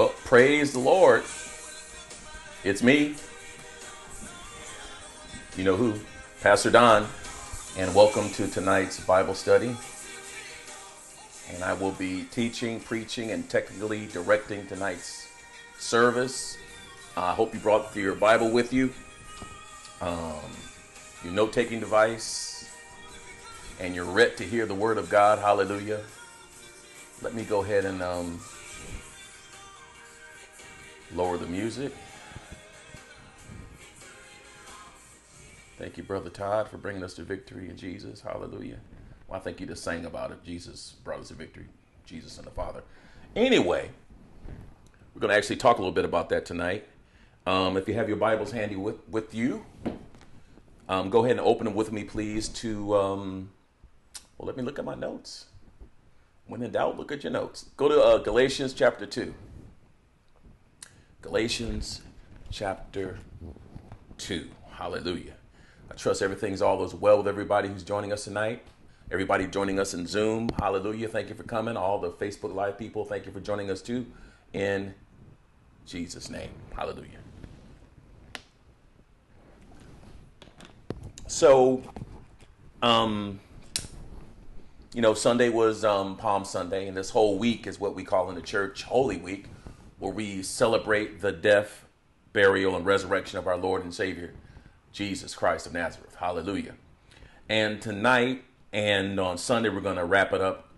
Well, praise the Lord. It's me. You know who? Pastor Don. And welcome to tonight's Bible study. And I will be teaching, preaching, and technically directing tonight's service. I hope you brought your Bible with you, um, your note taking device, and you're ready to hear the Word of God. Hallelujah. Let me go ahead and um, lower the music. Thank you, Brother Todd, for bringing us to victory in Jesus. Hallelujah. Well, I think you just sang about it. Jesus brought us to victory, Jesus and the Father. Anyway, we're going to actually talk a little bit about that tonight. Um, if you have your Bibles handy with, with you, um, go ahead and open them with me, please, to, um, well, let me look at my notes. When in doubt, look at your notes. Go to uh, Galatians chapter 2. Galatians chapter 2. Hallelujah. I trust everything's all is well with everybody who's joining us tonight. Everybody joining us in Zoom. Hallelujah. Thank you for coming. All the Facebook Live people, thank you for joining us too. In Jesus' name. Hallelujah. So, um, you know, Sunday was um, Palm Sunday, and this whole week is what we call in the church Holy Week where we celebrate the death, burial, and resurrection of our Lord and Savior, Jesus Christ of Nazareth. Hallelujah. And tonight and on Sunday, we're going to wrap it up,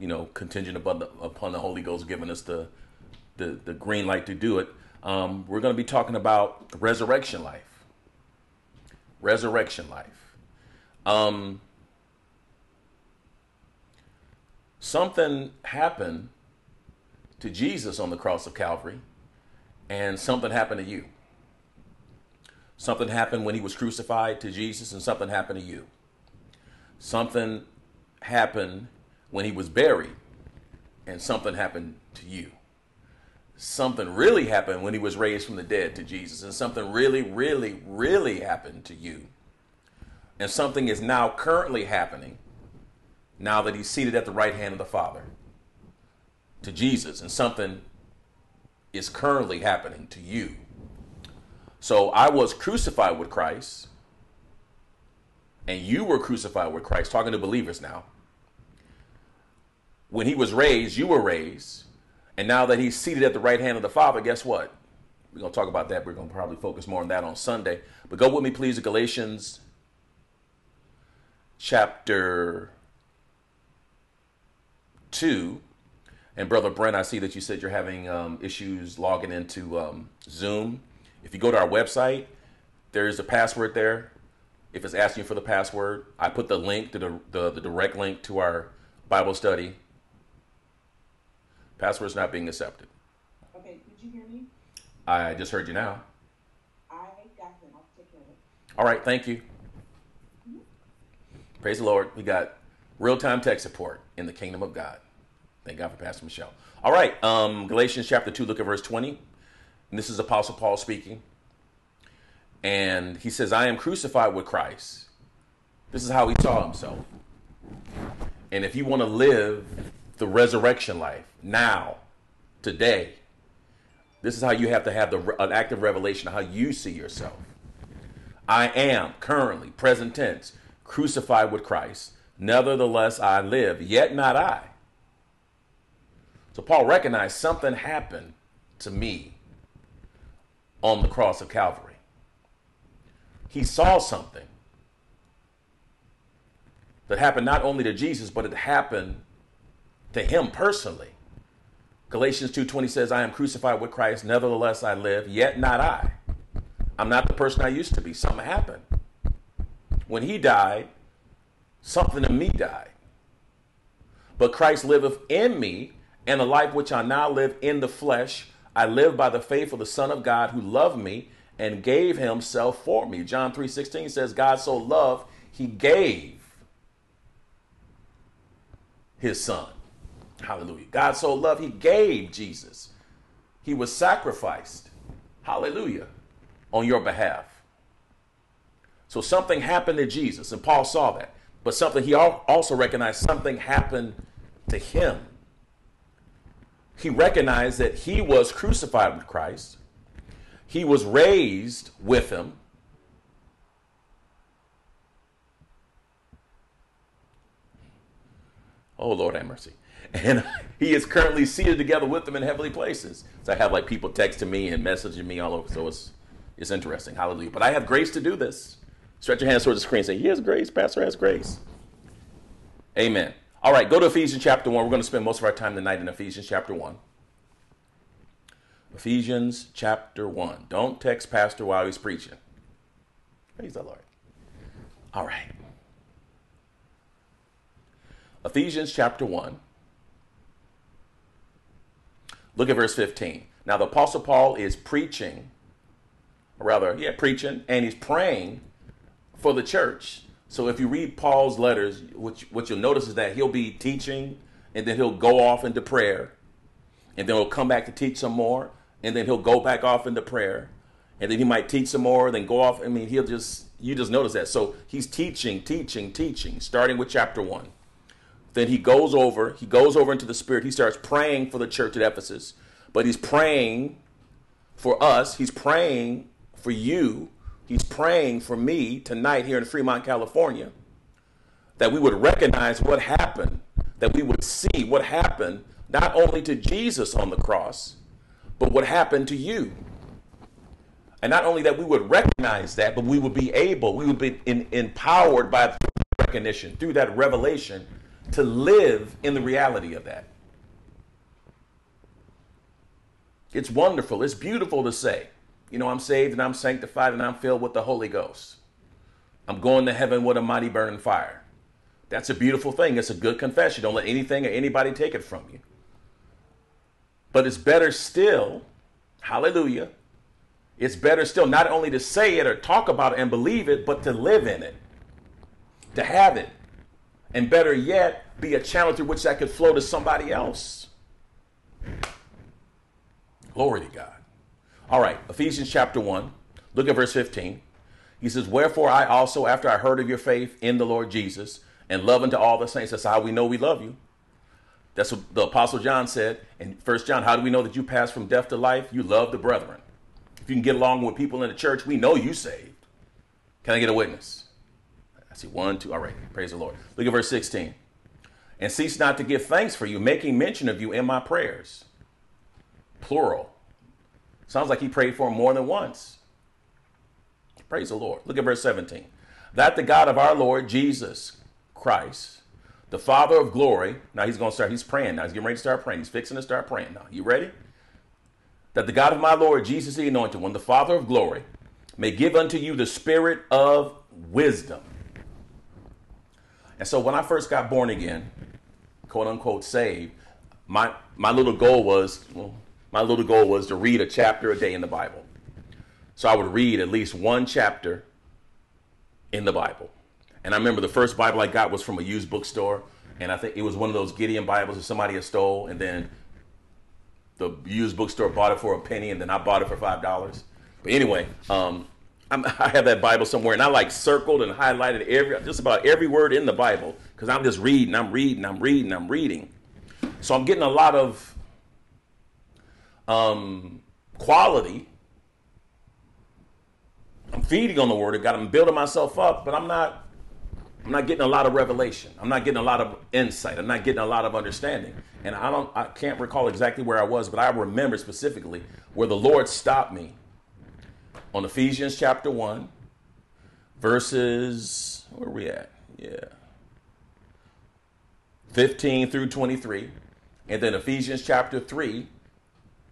you know, contingent upon the, upon the Holy Ghost giving us the, the, the green light to do it. Um, we're going to be talking about resurrection life. Resurrection life. Um, something happened to Jesus on the cross of Calvary, and something happened to you. Something happened when he was crucified to Jesus, and something happened to you. Something happened when he was buried, and something happened to you. Something really happened when he was raised from the dead to Jesus, and something really, really, really happened to you. And something is now currently happening now that he's seated at the right hand of the Father to Jesus, and something is currently happening to you. So I was crucified with Christ, and you were crucified with Christ, talking to believers now. When he was raised, you were raised. And now that he's seated at the right hand of the Father, guess what? We're going to talk about that. We're going to probably focus more on that on Sunday. But go with me, please, to Galatians chapter 2 and Brother Brent, I see that you said you're having um, issues logging into um, Zoom. If you go to our website, there's a password there. If it's asking you for the password, I put the link to the, the, the direct link to our Bible study. Password's not being accepted. Okay, did you hear me? I just heard you now. I got them. I'll take care of it. All right, thank you. Mm-hmm. Praise the Lord. We got real time tech support in the kingdom of God. Thank God for Pastor Michelle. All right, um, Galatians chapter 2, look at verse 20. And this is Apostle Paul speaking. And he says, I am crucified with Christ. This is how he saw himself. And if you want to live the resurrection life now, today, this is how you have to have the, an active revelation of how you see yourself. I am currently, present tense, crucified with Christ. Nevertheless, I live, yet not I so Paul recognized something happened to me on the cross of Calvary. He saw something that happened not only to Jesus, but it happened to him personally. Galatians 2:20 says, "I am crucified with Christ, nevertheless I live, yet not I. I'm not the person I used to be. Something happened. When he died, something in me died. But Christ liveth in me, and the life which I now live in the flesh, I live by the faith of the Son of God who loved me and gave himself for me. John 3:16 says God so loved he gave his son. Hallelujah. God so loved he gave Jesus. He was sacrificed. Hallelujah. On your behalf. So something happened to Jesus and Paul saw that. But something he also recognized something happened to him he recognized that he was crucified with Christ, he was raised with him. Oh, Lord have mercy. And he is currently seated together with them in heavenly places. So I have like people texting me and messaging me all over. So it's it's interesting. Hallelujah. But I have grace to do this. Stretch your hands towards the screen say, He has grace. Pastor has grace. Amen. All right, go to Ephesians chapter 1. We're going to spend most of our time tonight in Ephesians chapter 1. Ephesians chapter 1. Don't text Pastor while he's preaching. Praise the Lord. All right. Ephesians chapter 1. Look at verse 15. Now, the Apostle Paul is preaching, or rather, yeah, preaching, and he's praying for the church. So if you read Paul's letters, what, what you'll notice is that he'll be teaching, and then he'll go off into prayer, and then he'll come back to teach some more, and then he'll go back off into prayer, and then he might teach some more, then go off. I mean, he'll just, you just notice that. So he's teaching, teaching, teaching, starting with chapter 1 then he goes over, he goes over into the spirit. He starts praying for the church at Ephesus, but he's praying for us. He's praying for you. He's praying for me tonight here in Fremont, California, that we would recognize what happened, that we would see what happened not only to Jesus on the cross, but what happened to you. And not only that we would recognize that, but we would be able, we would be in, empowered by recognition through that revelation to live in the reality of that. It's wonderful. It's beautiful to say, you know, I'm saved and I'm sanctified and I'm filled with the Holy Ghost. I'm going to heaven with a mighty burning fire. That's a beautiful thing. It's a good confession. Don't let anything or anybody take it from you. But it's better still, hallelujah. It's better still not only to say it or talk about it and believe it, but to live in it, to have it, and better yet, be a channel through which that could flow to somebody else. Glory to God. All right, Ephesians chapter 1, look at verse 15. He says, Wherefore I also, after I heard of your faith in the Lord Jesus and love unto all the saints, that's how we know we love you. That's what the Apostle John said in First John. How do we know that you pass from death to life? You love the brethren. If you can get along with people in the church, we know you saved. Can I get a witness? I see one, two. All right. Praise the Lord. Look at verse 16. And cease not to give thanks for you, making mention of you in my prayers. Plural. Sounds like he prayed for him more than once. Praise the Lord. Look at verse 17. That the God of our Lord Jesus Christ, the Father of glory, now he's going to start, he's praying now. He's getting ready to start praying. He's fixing to start praying now. You ready? That the God of my Lord Jesus, the anointed one, the Father of glory, may give unto you the spirit of wisdom and so when I first got born again, quote unquote saved, my my little goal was well, my little goal was to read a chapter a day in the Bible. So I would read at least one chapter in the Bible. And I remember the first Bible I got was from a used bookstore, and I think it was one of those Gideon Bibles that somebody had stole, and then the used bookstore bought it for a penny, and then I bought it for five dollars. But anyway, um, i have that Bible somewhere, and I like circled and highlighted every just about every word in the Bible because I'm just reading, I'm reading, I'm reading, I'm reading. So I'm getting a lot of um, quality. I'm feeding on the Word of God. I'm building myself up, but I'm not. I'm not getting a lot of revelation. I'm not getting a lot of insight. I'm not getting a lot of understanding. And I don't. I can't recall exactly where I was, but I remember specifically where the Lord stopped me on Ephesians chapter 1, verses, where are we at? Yeah. 15 through 23. And then Ephesians chapter 3,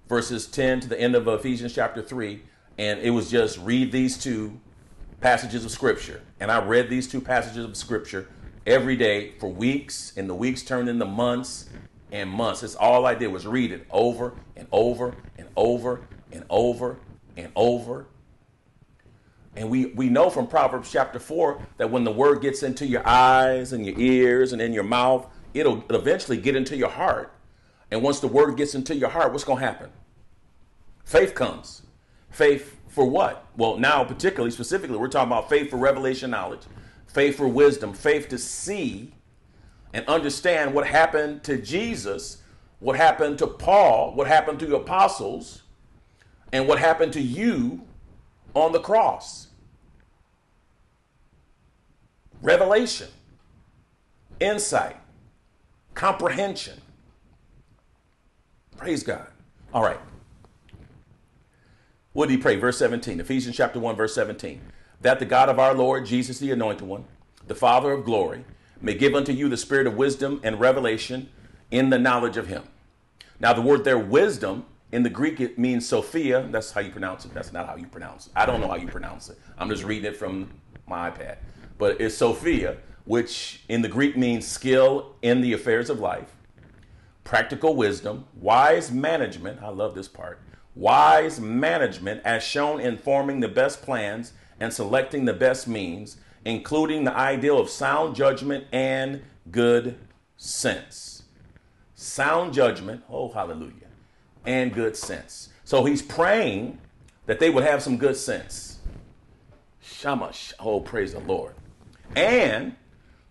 verses 10 to the end of Ephesians chapter 3. And it was just read these two passages of Scripture. And I read these two passages of Scripture every day for weeks, and the weeks turned into months and months. It's all I did was read it over and over and over and over and over and we, we know from Proverbs chapter 4 that when the word gets into your eyes and your ears and in your mouth, it'll eventually get into your heart. And once the word gets into your heart, what's going to happen? Faith comes. Faith for what? Well, now, particularly, specifically, we're talking about faith for revelation knowledge, faith for wisdom, faith to see and understand what happened to Jesus what happened to Paul, what happened to the apostles, and what happened to you on the cross. Revelation, insight, comprehension. Praise God. All right. What did he pray? Verse 17, Ephesians chapter 1, verse 17. That the God of our Lord Jesus, the anointed one, the Father of glory, may give unto you the spirit of wisdom and revelation in the knowledge of him. Now, the word there, wisdom, in the Greek, it means Sophia. That's how you pronounce it. That's not how you pronounce it. I don't know how you pronounce it. I'm just reading it from my iPad. But it's Sophia, which in the Greek means skill in the affairs of life, practical wisdom, wise management. I love this part. Wise management as shown in forming the best plans and selecting the best means, including the ideal of sound judgment and good sense. Sound judgment, oh, hallelujah, and good sense. So he's praying that they would have some good sense. Shamash, oh, praise the Lord. And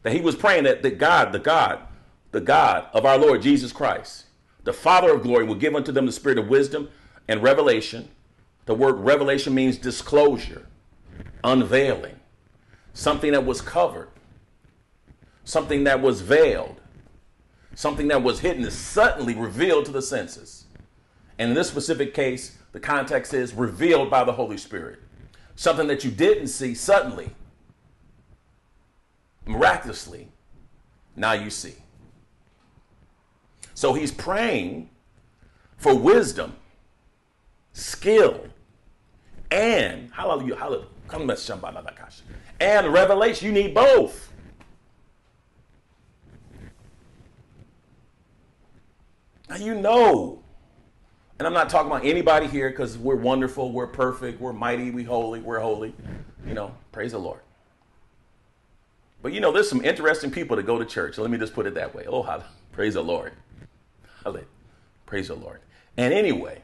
that he was praying that, that God, the God, the God of our Lord Jesus Christ, the Father of glory, will give unto them the spirit of wisdom and revelation. The word revelation means disclosure, unveiling, something that was covered, something that was veiled, something that was hidden is suddenly revealed to the senses. And in this specific case, the context is revealed by the Holy Spirit. Something that you didn't see suddenly, miraculously, now you see. So he's praying for wisdom, skill, and hallelujah, hallelujah, and revelation. You need both. Now you know, and I'm not talking about anybody here because we're wonderful, we're perfect, we're mighty, we holy, we're holy. You know, praise the Lord. But you know, there's some interesting people that go to church. Let me just put it that way. Oh, praise the Lord. Praise the Lord. And anyway,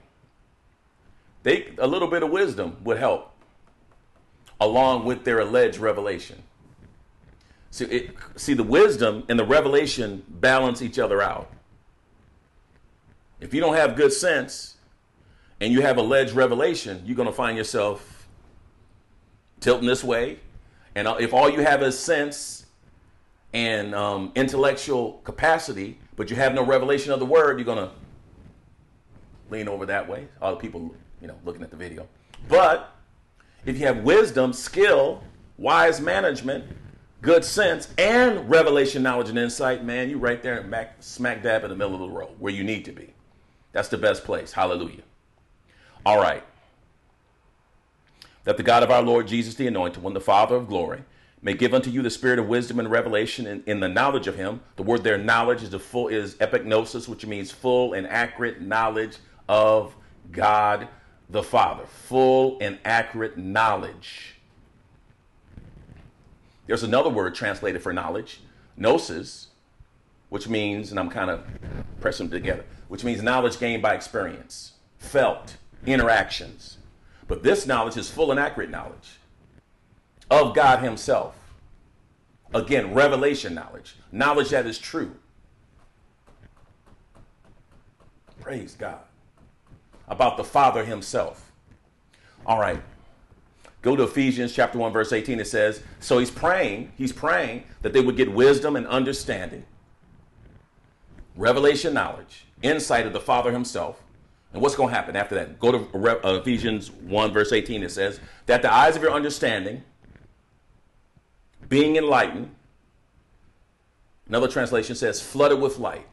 they a little bit of wisdom would help along with their alleged revelation. See, it, see, the wisdom and the revelation balance each other out. If you don't have good sense and you have alleged revelation, you're going to find yourself tilting this way. And if all you have is sense and um, intellectual capacity, but you have no revelation of the word, you're to lean over that way. All the people, you know, looking at the video. But if you have wisdom, skill, wise management, good sense, and revelation, knowledge, and insight, man, you're right there smack dab in the middle of the road where you need to be. That's the best place. Hallelujah. All right. That the God of our Lord Jesus, the anointed one, the Father of glory, may give unto you the spirit of wisdom and revelation in, in, the knowledge of him. The word there, knowledge, is the full is epignosis, which means full and accurate knowledge of God the Father. Full and accurate knowledge. There's another word translated for knowledge, gnosis, which means, and I'm kind of pressing them together, which means knowledge gained by experience, felt, interactions. But this knowledge is full and accurate knowledge of God Himself. Again, revelation knowledge, knowledge that is true. Praise God. About the Father Himself. All right. Go to Ephesians chapter 1, verse 18. It says, So he's praying, he's praying that they would get wisdom and understanding, revelation knowledge, insight of the Father Himself. And what's going to happen after that? Go to uh, Ephesians 1, verse 18. It says, That the eyes of your understanding, being enlightened, another translation says, flooded with light.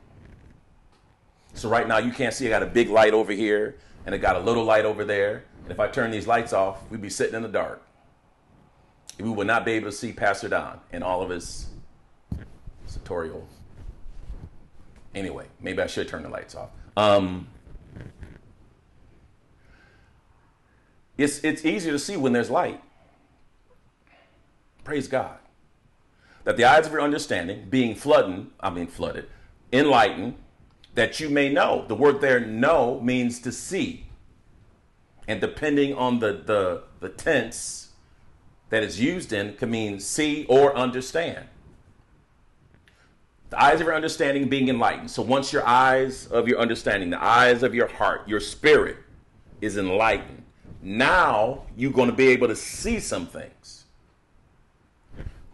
So right now you can't see I got a big light over here and it got a little light over there. And if I turn these lights off, we'd be sitting in the dark. We would not be able to see Pastor Don and all of his tutorials. Anyway, maybe I should turn the lights off. Um, it's, it's easier to see when there's light. Praise God. That the eyes of your understanding, being flooded, I mean flooded, enlightened, that you may know. The word there, know, means to see. And depending on the, the, the tense that is used in, can mean see or understand. The eyes of your understanding being enlightened. So once your eyes of your understanding, the eyes of your heart, your spirit is enlightened, now you're going to be able to see some things.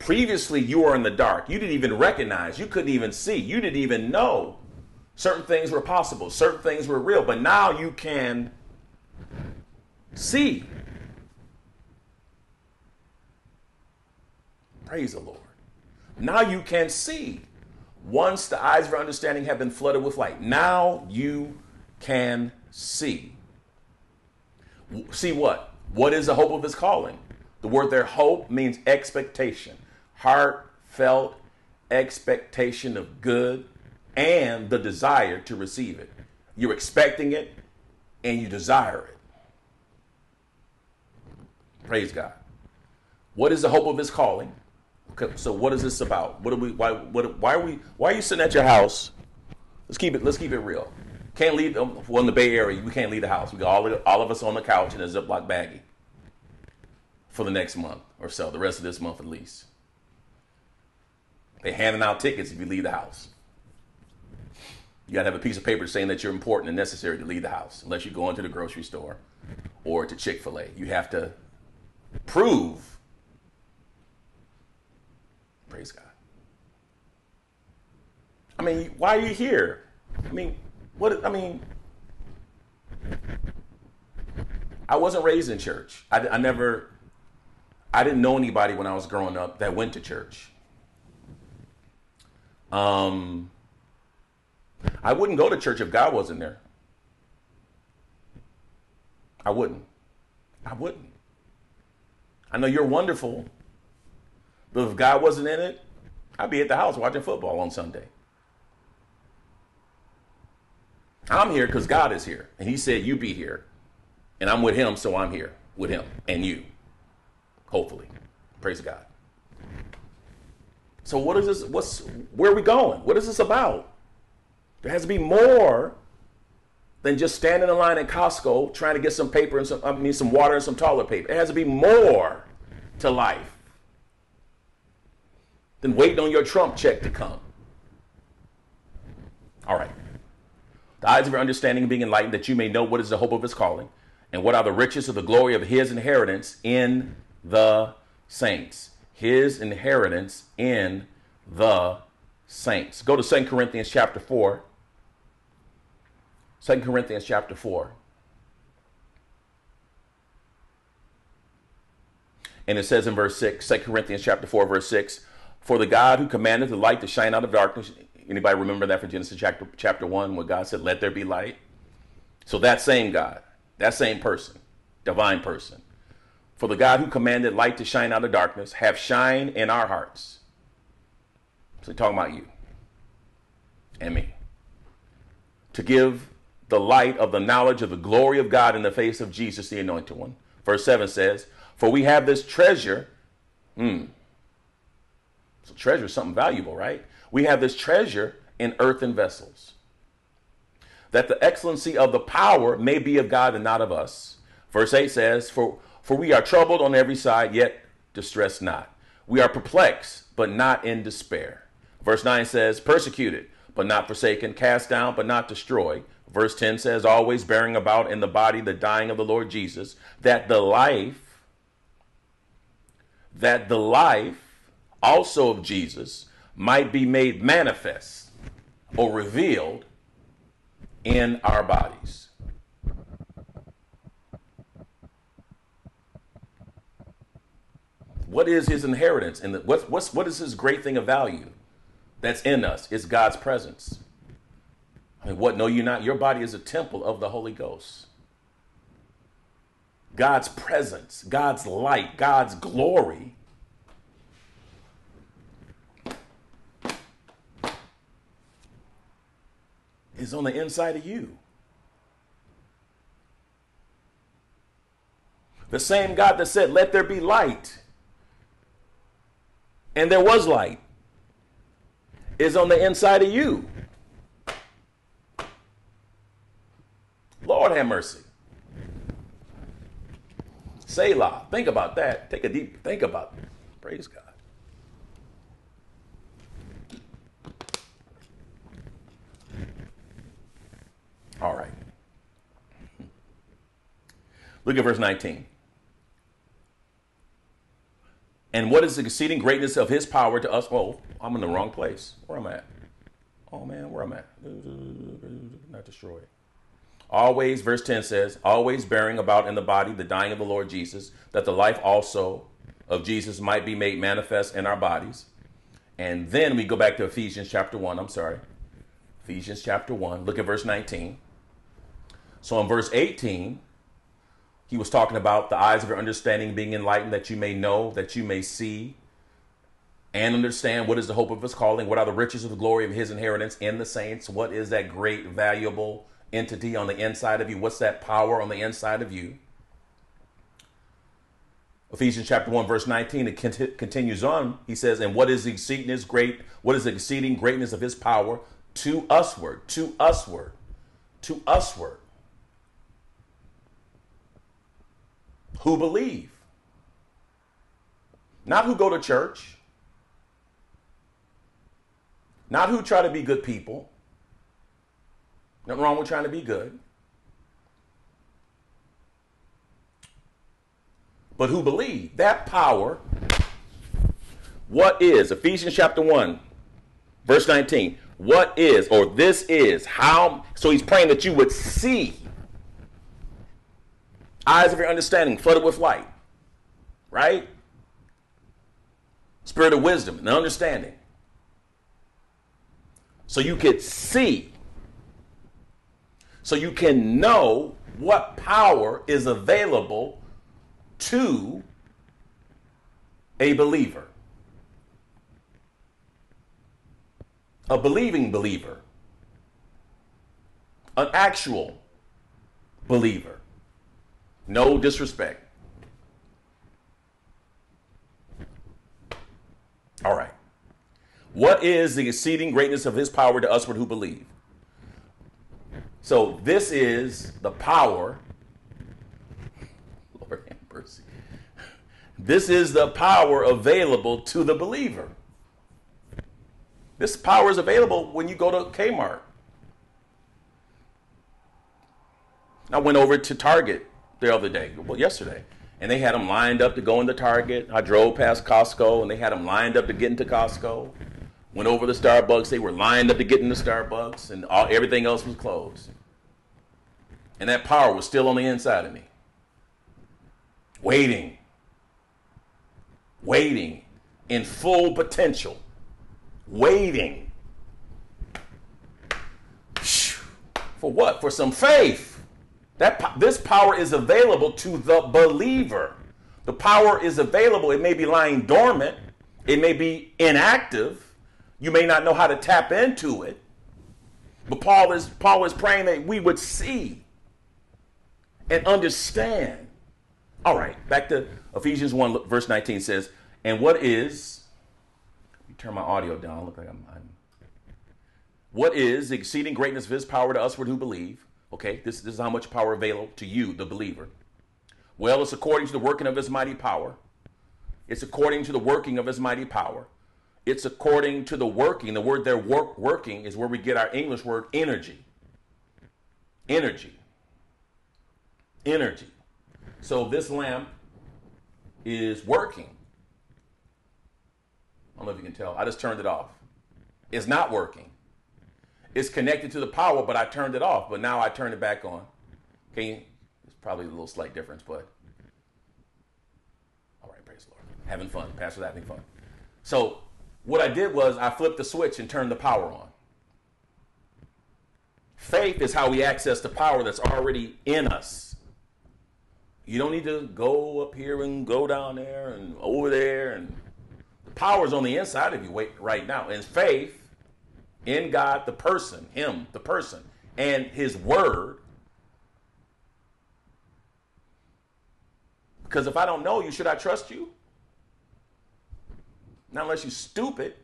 Previously, you were in the dark. You didn't even recognize. You couldn't even see. You didn't even know certain things were possible. Certain things were real. But now you can see. Praise the Lord. Now you can see. Once the eyes of understanding have been flooded with light, now you can see. See what? What is the hope of his calling? The word there, hope, means expectation, heartfelt expectation of good and the desire to receive it. You're expecting it and you desire it. Praise God. What is the hope of his calling? Okay, so what is this about? What are we? Why? What? Why are we? Why are you sitting at your house? Let's keep it. Let's keep it real. Can't leave. Um, well, in the Bay Area, we can't leave the house. We got all of, all of us on the couch in a Ziploc baggie for the next month or so. The rest of this month, at least. They're handing out tickets if you leave the house. You got to have a piece of paper saying that you're important and necessary to leave the house, unless you go into the grocery store or to Chick Fil A. You have to prove Praise God. I mean, why are you here? I mean, what? I mean, I wasn't raised in church. I, I never, I didn't know anybody when I was growing up that went to church. Um, I wouldn't go to church if God wasn't there. I wouldn't. I wouldn't. I know you're wonderful, but if God wasn't in it, I'd be at the house watching football on Sunday. I'm here because God is here. And He said, You be here. And I'm with Him, so I'm here with Him and you. Hopefully. Praise God. So what is this? What's where are we going? What is this about? There has to be more than just standing in line at Costco trying to get some paper and some I mean some water and some toilet paper. It has to be more to life than waiting on your Trump check to come. All right. The eyes of your understanding being enlightened, that you may know what is the hope of his calling, and what are the riches of the glory of his inheritance in the saints. His inheritance in the saints. Go to 2 Corinthians chapter 4. 2 Corinthians chapter 4. And it says in verse 6, 2 Corinthians chapter 4, verse 6, for the God who commanded the light to shine out of darkness. Anybody remember that from Genesis chapter, chapter 1 where God said, Let there be light? So that same God, that same person, divine person, for the God who commanded light to shine out of darkness, have shine in our hearts. So talking about you and me. To give the light of the knowledge of the glory of God in the face of Jesus, the anointed one. Verse 7 says, For we have this treasure. Hmm, so treasure is something valuable, right? We have this treasure in earthen vessels. That the excellency of the power may be of God and not of us. Verse 8 says, For, for we are troubled on every side, yet distressed not. We are perplexed, but not in despair. Verse 9 says, Persecuted, but not forsaken, cast down, but not destroyed. Verse 10 says, Always bearing about in the body the dying of the Lord Jesus, that the life, that the life also of Jesus might be made manifest or revealed in our bodies. What is his inheritance? And what's, what's, what is his great thing of value that's in us? It's God's presence. I mean, what? Know you're not? Your body is a temple of the Holy Ghost. God's presence, God's light, God's glory is on the inside of you. The same God that said, Let there be light, and there was light, is on the inside of you. Lord have mercy. Selah. Think about that. Take a deep think about it. Praise God. All right. Look at verse 19. And what is the exceeding greatness of his power to us? Oh, I'm in the wrong place. Where am I at? Oh man, where am I at? Not destroyed. Always, verse 10 says, always bearing about in the body the dying of the Lord Jesus, that the life also of Jesus might be made manifest in our bodies. And then we go back to Ephesians chapter 1. I'm sorry. Ephesians chapter 1. Look at verse 19. So in verse 18, he was talking about the eyes of your understanding being enlightened, that you may know, that you may see and understand what is the hope of his calling, what are the riches of the glory of his inheritance in the saints, what is that great, valuable entity on the inside of you, what's that power on the inside of you. Ephesians chapter 1, verse 19, it cont- continues on. He says, And what is the exceeding great, what is the exceeding greatness of his power to usward, to usward, to usward. Who believe. Not who go to church. Not who try to be good people. Nothing wrong with trying to be good. But who believe. That power, what is? Ephesians chapter 1, verse 19. What is, or this is, how, so he's praying that you would see. Eyes of your understanding flooded with light. Right? Spirit of wisdom and understanding. So you could see. So you can know what power is available to a believer. A believing believer. An actual believer. No disrespect. All right. What is the exceeding greatness of his power to usward who believe? So this is the power. Lord have mercy. This is the power available to the believer. This power is available when you go to Kmart. I went over to Target the other day, well, yesterday, and they had them lined up to go into Target. I drove past Costco, and they had them lined up to get into Costco. Went over to Starbucks. They were lined up to get into Starbucks, and all, everything else was closed. And that power was still on the inside of me. Waiting. Waiting in full potential. Waiting. For what? For some faith. That this power is available to the believer. The power is available. It may be lying dormant. It may be inactive you may not know how to tap into it. But Paul is Paul is praying that we would see and understand. All right, back to Ephesians 1 verse 19 says, "And what is Let me turn my audio down. Look like I'm, I'm What is the exceeding greatness of his power to usward who believe? Okay, this, this is how much power available to you, the believer. Well, it's according to the working of his mighty power. It's according to the working of his mighty power it's according to the working. The word there work, working is where we get our English word energy. Energy. Energy. So this lamp is working. I don't know if you can tell. I just turned it off. It's not working. It's connected to the power, but I turned it off. But now I turn it back on. Can you? It's probably a little slight difference, but all right, praise the Lord. Having fun. Pastor's having fun. So what I did was I flipped the switch and turned the power on. Faith is how we access the power that's already in us. You don't need to go up here and go down there and over there. And the power is on the inside of you wait right now. And faith in God, the person, Him, the person, and His Word. Because if I don't know you, should I trust you? Not unless you're stupid.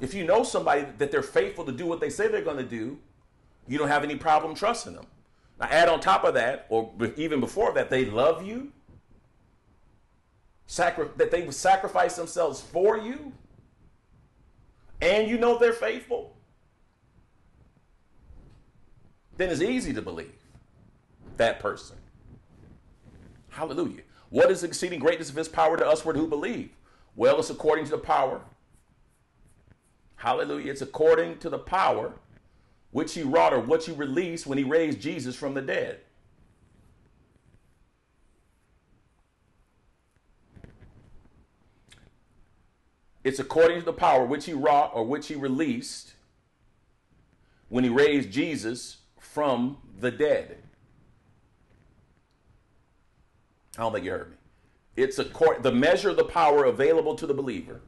If you know somebody that they're faithful to do what they say they're going to do, you don't have any problem trusting them. Now, add on top of that, or even before that, they love you, sacri- that they would sacrifice themselves for you, and you know they're faithful, then it's easy to believe. that person. Hallelujah. What is the exceeding greatness of his power to usward who believe? Well, it's according to the power. Hallelujah. It's according to the power which he wrought or what he released when he raised Jesus from the dead. It's according to the power which he wrought or which he released when he raised Jesus from the dead. I don't think you heard me. It's a court, the measure of the power available to the believer.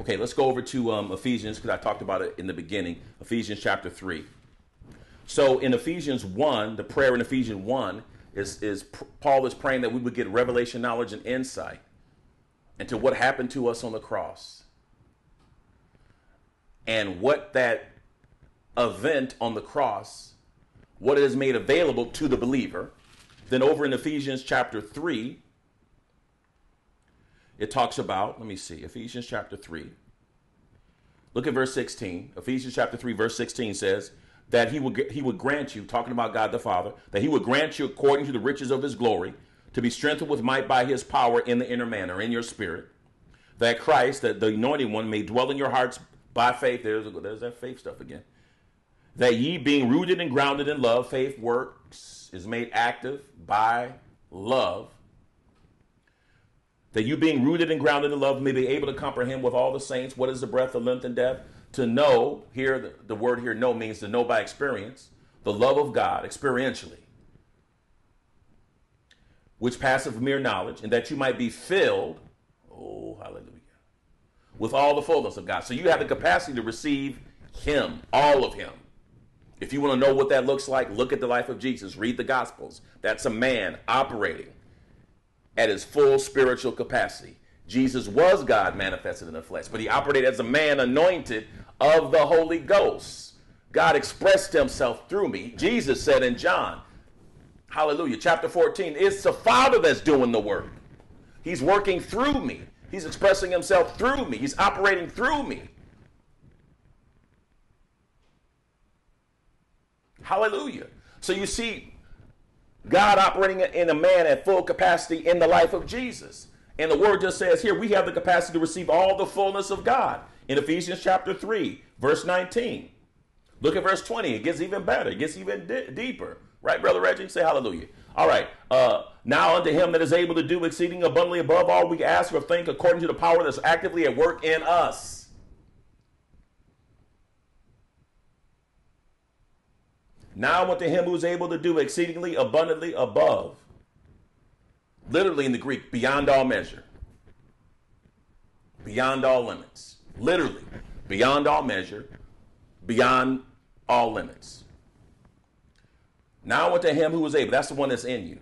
Okay, let's go over to um, Ephesians because I talked about it in the beginning. Ephesians chapter 3. So in Ephesians 1, the prayer in Ephesians 1 is, is Paul is praying that we would get revelation, knowledge, and insight into what happened to us on the cross and what that event on the cross, what it has made available to the believer. Then over in Ephesians chapter 3, it talks about, let me see, Ephesians chapter 3. Look at verse 16. Ephesians chapter 3, verse 16 says that he would, he would grant you, talking about God the Father, that he would grant you according to the riches of his glory to be strengthened with might by his power in the inner man or in your spirit, that Christ, that the anointed one, may dwell in your hearts by faith. There's, there's that faith stuff again. That ye, being rooted and grounded in love, faith works, is made active by love. That you, being rooted and grounded in love, may be able to comprehend with all the saints what is the breadth, the length, and depth. To know, here, the, the word here, know, means to know by experience, the love of God experientially which passeth mere knowledge, and that you might be filled, oh, hallelujah, with all the fullness of God. So you have the capacity to receive Him, all of Him. If you want to know what that looks like, look at the life of Jesus. Read the Gospels. That's a man operating at his full spiritual capacity. Jesus was God manifested in the flesh, but he operated as a man anointed of the Holy Ghost. God expressed himself through me. Jesus said in John, Hallelujah. Chapter 14. It's the Father that's doing the work. He's working through me. He's expressing himself through me. He's operating through me. Hallelujah. So you see God operating in a man at full capacity in the life of Jesus. And the word just says here, we have the capacity to receive all the fullness of God. In Ephesians chapter 3, verse 19. Look at verse 20. It gets even better. It gets even deeper. Right, Brother Reggie? Say hallelujah. All right. Uh, now unto him that is able to do exceeding abundantly above all we ask or think according to the power that's actively at work in us. Now unto him who's able to do exceedingly abundantly above. Literally in the Greek, beyond all measure. Beyond all limits. Literally, beyond all measure, beyond all limits. Now unto him who is able, that's the one that's in you.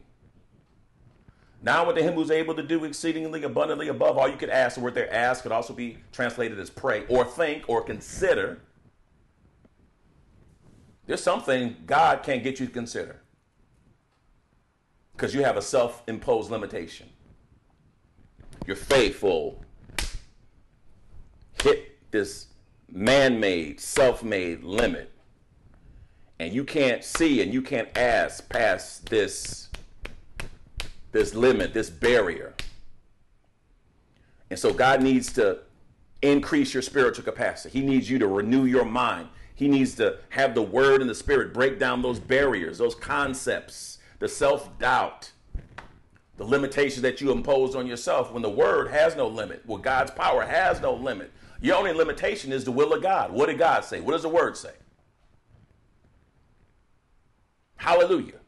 Now unto him who's able to do exceedingly abundantly above all you could ask. The word there ask could also be translated as pray or think or consider. There's something God can't get you to consider because you have a self imposed limitation. You're faithful hit this man made, self made limit and you can't see and you can't ask past this this limit, this barrier. And so God needs to increase your spiritual capacity. He needs you to renew your mind. He needs to have the word and the spirit break down those barriers, those concepts, the self-doubt, the limitations that you impose on yourself when the word has no limit, when God's power has no limit. Your only limitation is the will of God. What did God say? What does the word say? Hallelujah.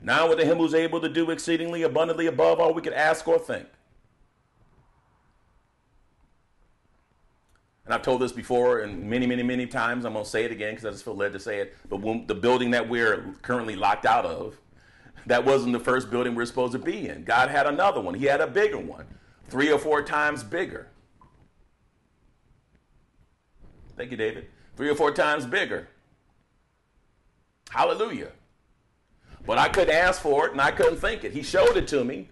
Now unto him who's able to do exceedingly abundantly above all we could ask or think. And I've told this before and many, many, many times. I'm going to say it again because I just feel led to say it. But when, the building that we're currently locked out of, that wasn't the first building we are supposed to be in. God had another one. He had a bigger one, three or four times bigger. Thank you, David. Three or four times bigger. Hallelujah. But I couldn't ask for it and I couldn't think it. He showed it to me.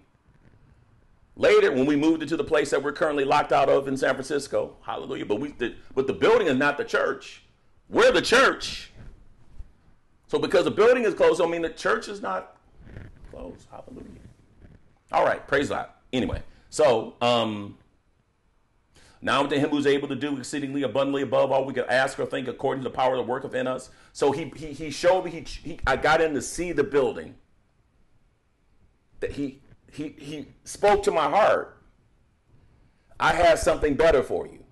Later, when we moved into the place that we're currently locked out of in San Francisco, hallelujah. But we, the, but the building is not the church. We're the church. So because the building is closed, I mean the church is not closed. Hallelujah. All right, praise God. Anyway, so um, now to him who's able to do exceedingly abundantly above all we could ask or think according to the power of the work within us. So he he, he showed me he, he I got in to see the building. That he he he spoke to my heart. I have something better for you.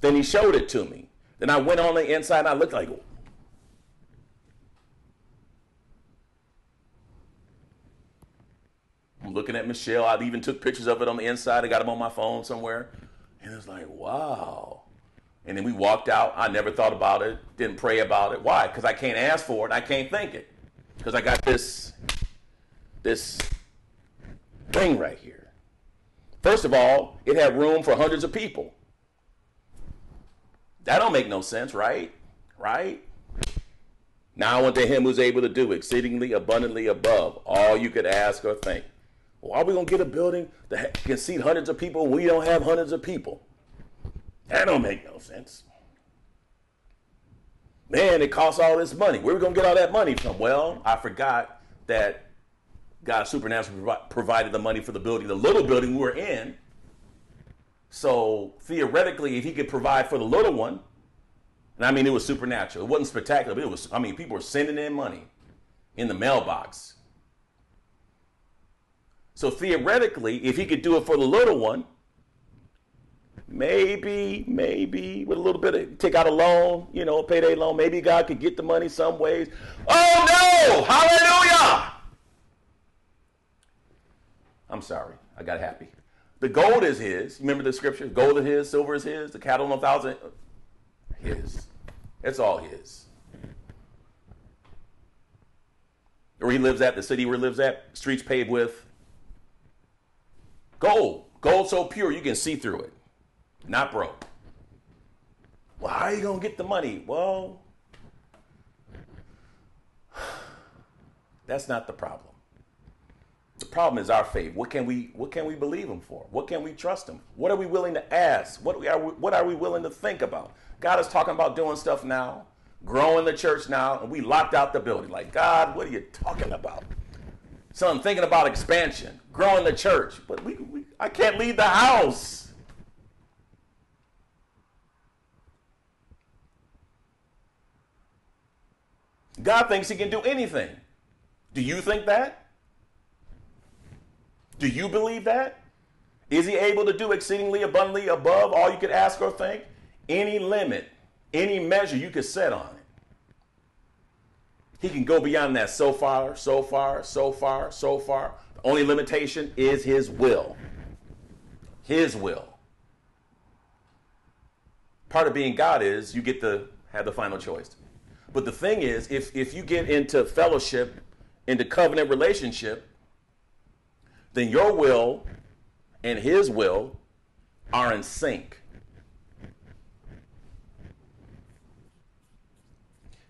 Then he showed it to me. Then I went on the inside and I looked like I'm looking at Michelle. I even took pictures of it on the inside. I got them on my phone somewhere. And it's like, wow. And then we walked out. I never thought about it, didn't pray about it. Why? Because I can't ask for it. I can't think it. Because I got this, this thing right here. First of all, it had room for hundreds of people. That don't make no sense, right? Right? Now unto him who's able to do exceedingly abundantly above all you could ask or think. Why are we gonna get a building that can seat hundreds of people we don't have hundreds of people? That don't make no sense. Man, it costs all this money. Where are we gonna get all that money from? Well, I forgot that God supernaturally provided the money for the building, the little building we were in. So theoretically, if he could provide for the little one, and I mean it was supernatural. It wasn't spectacular, but it was. I mean, people were sending in money in the mailbox so theoretically, if he could do it for the little one, maybe, maybe with a little bit of take out a loan, you know, payday loan, maybe God could get the money some ways. Oh no! Hallelujah! I'm sorry, I got happy. The gold is his. Remember the scripture? Gold is his, silver is his, the cattle on a thousand. His. It's all his. Where he lives at, the city where he lives at, streets paved with Gold. Gold so pure you can see through it. Not broke. Well, how are you going to get the money? Well, that's not the problem. The problem is our faith. What can we what can we believe him for? What can we trust him? What are we willing to ask? What are we, what are we willing to think about? God is talking about doing stuff now, growing the church now, and we locked out the building. Like, God, what are you talking about? So I'm thinking about expansion, growing the church, but we, we I can't leave the house. God thinks he can do anything. Do you think that? Do you believe that? Is he able to do exceedingly abundantly above all you could ask or think? Any limit, any measure you could set on it. He can go beyond that so far, so far, so far, so far. The only limitation is his will. His will. Part of being God is you get to have the final choice. But the thing is, if, if you get into fellowship, into covenant relationship, then your will and his will are in sync.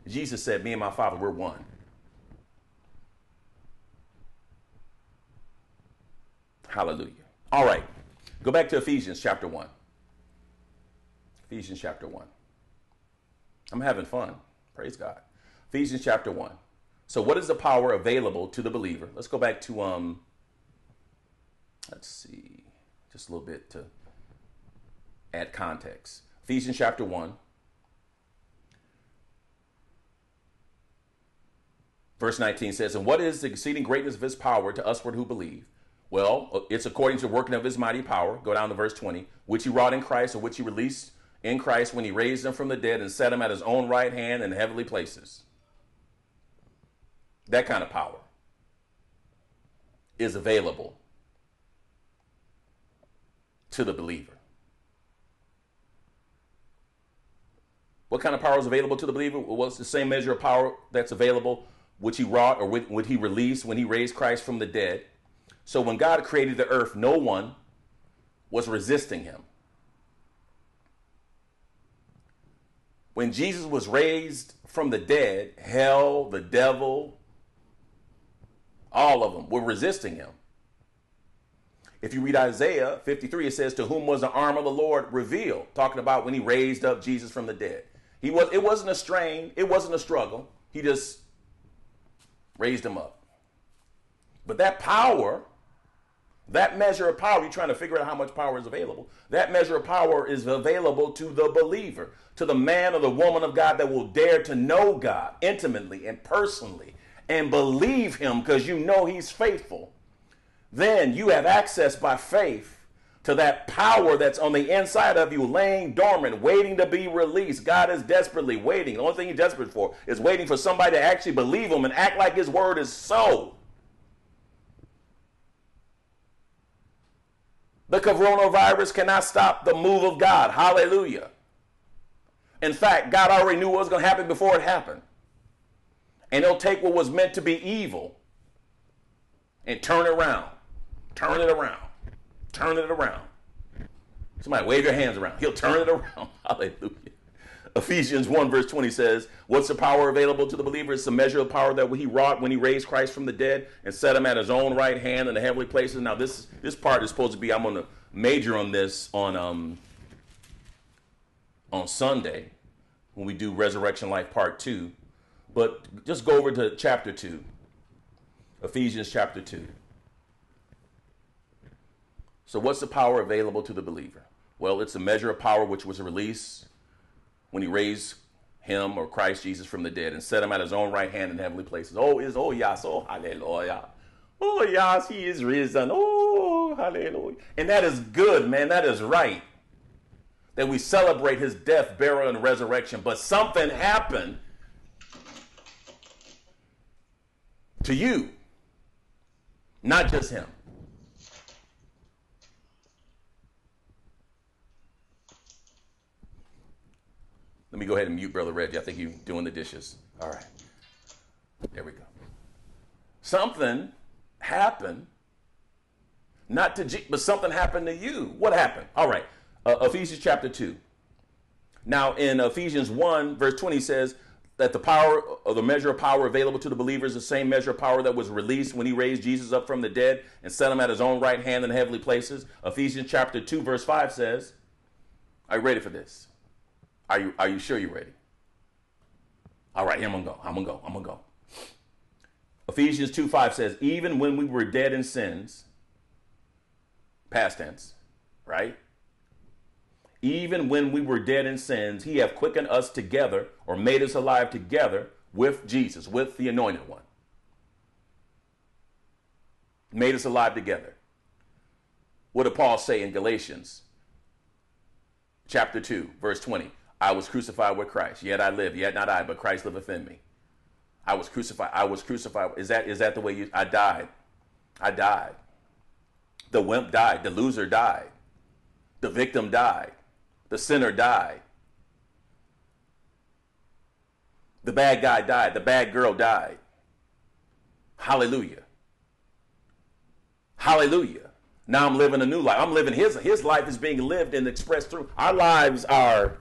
Jesus said, Me and my Father, we're one. Hallelujah. All right. Go back to Ephesians chapter 1. Ephesians chapter 1. I'm having fun. Praise God. Ephesians chapter 1. So what is the power available to the believer? Let's go back to um let's see. Just a little bit to add context. Ephesians chapter 1 Verse 19 says, And what is the exceeding greatness of his power to usward who believe? Well, uh, it's according to the working of his mighty power. Go down to verse 20, which he wrought in Christ, or which he released in Christ when he raised him from the dead and set him at his own right hand in heavenly places. That kind of power is available to the believer. What kind of power is available to the believer? Well, it's the same measure of power that's available which he wrought or what he released when he raised Christ from the dead. So when God created the earth, no one was resisting him. When Jesus was raised from the dead, hell, the devil, all of them were resisting him. If you read Isaiah 53, it says, To whom was the arm of the Lord revealed? Talking about when he raised up Jesus from the dead. He was it wasn't a strain, it wasn't a struggle. He just raised him up. But that power, that measure of power, you're trying to figure out how much power is available. That measure of power is available to the believer, to the man or the woman of God that will dare to know God intimately and personally and believe him because you know he's faithful. Then you have access by faith to that power that's on the inside of you, laying dormant, waiting to be released. God is desperately waiting. The only thing He's desperate for is waiting for somebody to actually believe Him and act like His word is so. The coronavirus cannot stop the move of God. Hallelujah. In fact, God already knew what was going to happen before it happened. And He'll take what was meant to be evil and turn it around, turn it around turn it around. Somebody wave your hands around. He'll turn it around. Hallelujah. Ephesians 1 verse 20 says, What's the power available to the believer? It's the measure of power that he wrought when he raised Christ from the dead and set him at his own right hand in the heavenly places. Now this this part is supposed to be, I'm gonna major on this on um on Sunday when we do Resurrection Life Part 2. But just go over to chapter 2. Ephesians chapter 2. So, what's the power available to the believer? Well, it's a measure of power which was released when he raised him or Christ Jesus from the dead and set him at his own right hand in heavenly places. Oh, is oh yes, oh hallelujah. Oh yes, he is risen. Oh, hallelujah. And that is good, man. That is right. That we celebrate his death, burial, and resurrection. But something happened to you, not just him. Let me go ahead and mute Brother Reggie. I think you're doing the dishes. All right. There we go. Something happened, not to G, but something happened to you. What happened? All right. Uh, Ephesians chapter 2. Now, in Ephesians 1, verse 20 says that the power or the measure of power available to the believer is the same measure of power that was released when he raised Jesus up from the dead and set him at his own right hand in heavenly places. Ephesians chapter 2, verse 5 says, Are you ready for this? Are you are you sure you're ready? All right, here I'm gonna go. I'm gonna go. I'm gonna go. Ephesians 2 5 says, even when we were dead in sins, past tense, right? Even when we were dead in sins, he have quickened us together or made us alive together with Jesus, with the anointed one. Made us alive together. What did Paul say in Galatians chapter 2, verse 20? I was crucified with Christ. Yet I live, yet not I, but Christ liveth in me. I was crucified. I was crucified. Is that is that the way you I died? I died. The wimp died. The loser died. The victim died. The sinner died. The bad guy died. The bad girl died. Hallelujah. Hallelujah. Now I'm living a new life. I'm living his his life is being lived and expressed through. Our lives are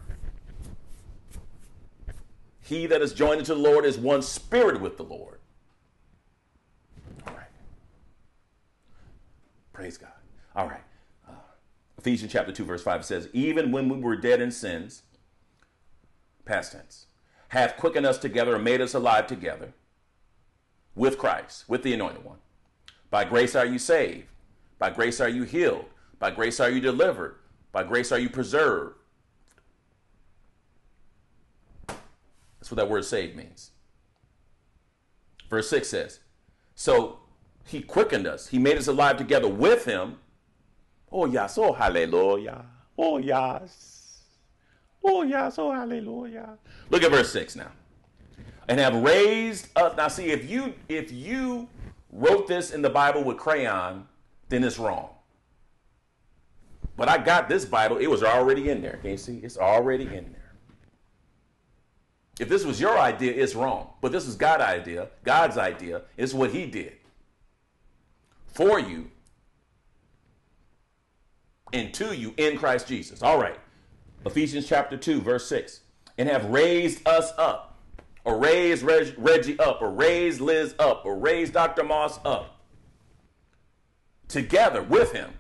he that is joined unto the Lord is one spirit with the Lord. All right. Praise God. All right. Uh, Ephesians chapter 2, verse 5 says, Even when we were dead in sins, past tense, hath quickened us together and made us alive together with Christ, with the anointed one. By grace are you saved. By grace are you healed. By grace are you delivered. By grace are you preserved That's what that word saved means. Verse 6 says, So he quickened us, he made us alive together with him. Oh, yes, oh, hallelujah. Oh, yes. Oh, yes, oh, hallelujah. Look at verse 6 now. And have raised up. Now, see, if you if you wrote this in the Bible with crayon, then it's wrong. But I got this Bible, it was already in there. Can you see? It's already in there. If this was your idea, it's wrong. But this is God's idea. God's idea is what He did for you and to you in Christ Jesus. All right. Ephesians chapter 2, verse 6. And have raised us up, or raised Reg- Reggie up, or raised Liz up, or raised Dr. Moss up together with him,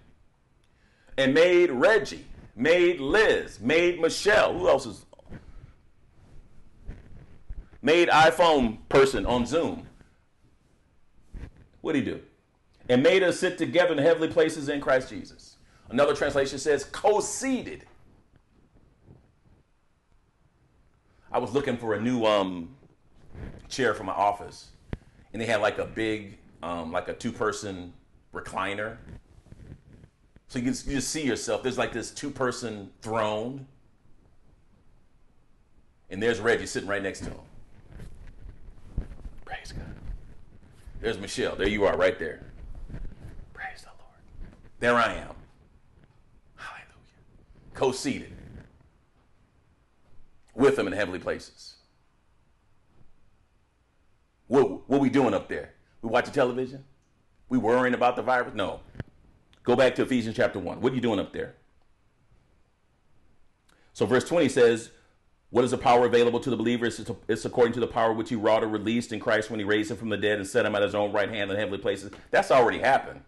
and made Reggie, made Liz, made Michelle. Who else is made iPhone person on Zoom, What did he do? And made us sit together in heavenly places in Christ Jesus. Another translation says co-seated. I was looking for a new um, chair for my office, and they had like a big, um, like a two-person recliner. So you, can, you just see yourself. There's like this two-person throne, and there's Reggie sitting right next to him. Praise God. There's Michelle. There you are, right there. Praise the Lord. There I am. Hallelujah. Co-seated with him in heavenly places. What, what we doing up there? We watching television? We worrying about the virus? No. Go back to Ephesians chapter 1. What are you doing up there? So verse 20 says, what is the power available to the believers? It's according to the power which he wrought or released in Christ when he raised him from the dead and set him at his own right hand in heavenly places. That's already happened.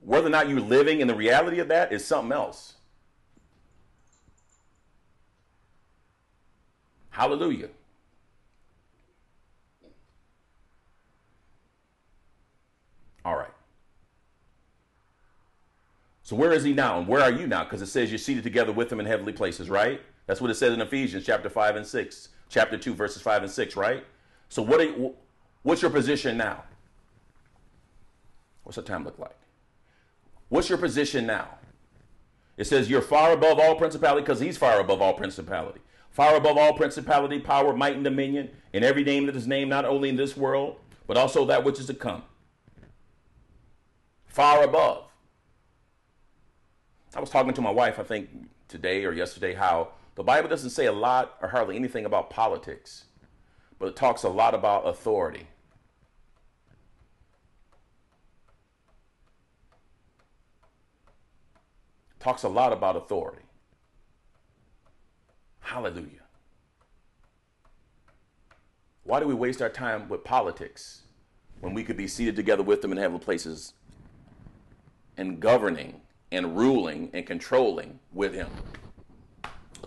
Whether or not you're living in the reality of that is something else. Hallelujah. All right. So where is he now? And where are you now? Because it says you're seated together with him in heavenly places, right? That's what it says in Ephesians chapter 5 and 6, chapter 2, verses 5 and 6, right? So what you, what's your position now? What's the time look like? What's your position now? It says you're far above all principality because he's far above all principality. Far above all principality, power, might, and dominion, in every name that is named, not only in this world, but also that which is to come. Far above. I was talking to my wife, I think today or yesterday, how the Bible doesn't say a lot or hardly anything about politics, but it talks a lot about authority. Talks a lot about authority. Hallelujah. Why do we waste our time with politics when we could be seated together with them in heavenly places and governing and ruling and controlling with Him?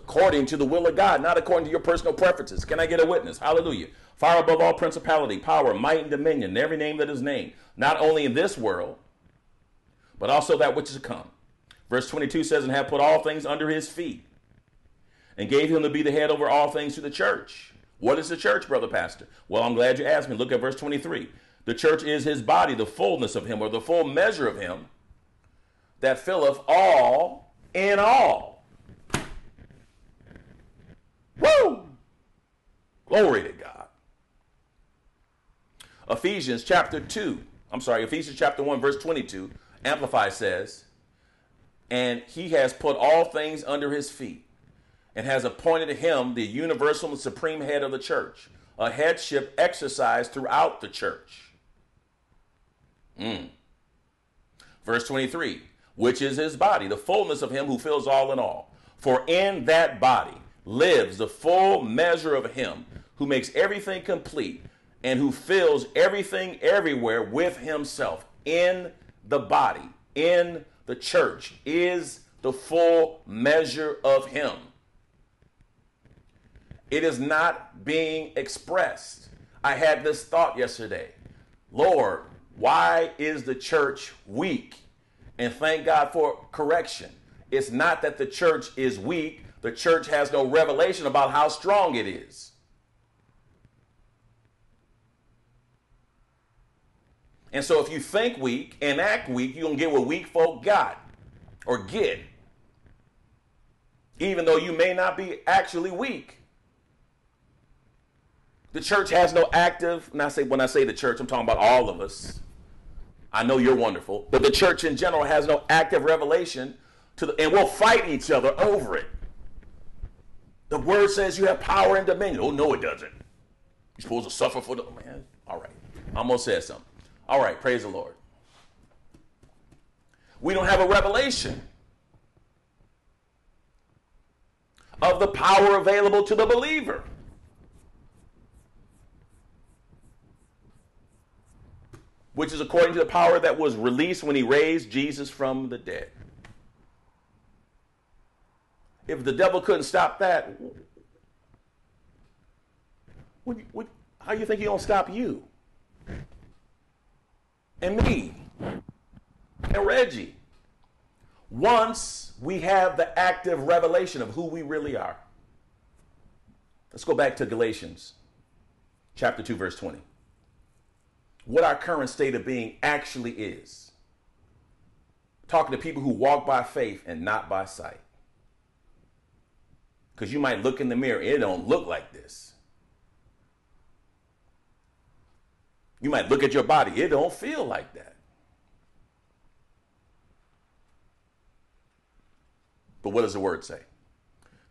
According to the will of God, not according to your personal preferences. Can I get a witness? Hallelujah. Far above all principality, power, might, and dominion, every name that is named, not only in this world, but also that which is to come. Verse 22 says, And have put all things under his feet, and gave him to be the head over all things to the church. What is the church, brother pastor? Well, I'm glad you asked me. Look at verse 23. The church is his body, the fullness of him, or the full measure of him, that filleth all in all. Woo! Glory to God. Ephesians chapter 2, I'm sorry, Ephesians chapter 1, verse 22, Amplify says, And he has put all things under his feet, and has appointed him the universal and supreme head of the church, a headship exercised throughout the church. Mm. Verse 23, which is his body, the fullness of him who fills all in all. For in that body, lives the full measure of Him who makes everything complete and who fills everything everywhere with Himself in the body, in the church, is the full measure of Him. It is not being expressed. I had this thought yesterday Lord, why is the church weak? And thank God for correction. It's not that the church is weak, the church has no revelation about how strong it is. And so if you think weak and act weak, you're going to get what weak folk got or get. Even though you may not be actually weak. The church has no active, and I say when I say the church, I'm talking about all of us. I know you're wonderful, but the church in general has no active revelation to the, and we'll fight each other over it. The word says you have power and dominion. Oh, no, it doesn't. You're supposed to suffer for the oh, man. All right. I almost said something. All right. Praise the Lord. We don't have a revelation of the power available to the believer. Which is according to the power that was released when he raised Jesus from the dead. If the devil couldn't stop that, how you think he's going to stop you? and me and Reggie once we have the active revelation of who we really are. Let's go back to Galatians chapter 2, verse 20. What our current state of being actually is. Talking to people who walk by faith and not by sight. Because you might look in the mirror, it don't look like this. You might look at your body, it don't feel like that. But what does the word say?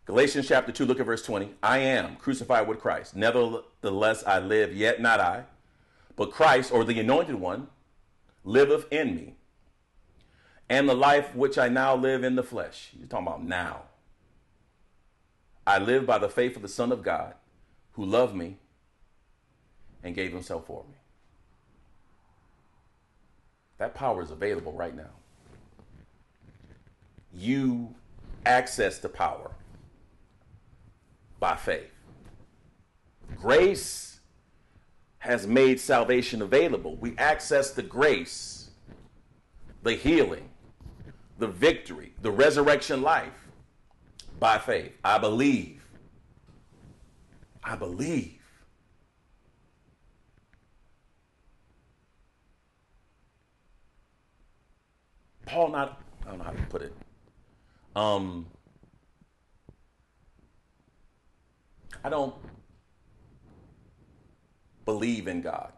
Galatians chapter 2, look at verse 20. I am crucified with Christ. Nevertheless, I live, yet not I, but Christ, or the anointed one, liveth in me. And the life which I now live in the flesh. You're talking about now. I live by the faith of the Son of God, who loved me and gave himself for me. That power is available right now. You access the power by faith. Grace has made salvation available. We access the grace, the healing, the victory, the resurrection life by faith. I believe. I believe. Paul not I don't know how to put it. Um, I don't believe in God.